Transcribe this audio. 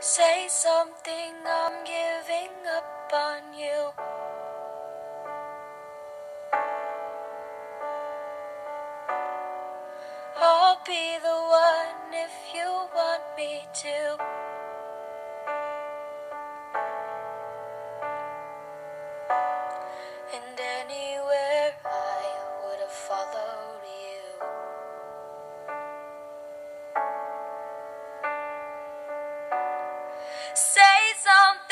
Say something, I'm giving up on you. I'll be the one if you want me to. And anywhere I would have followed Say something.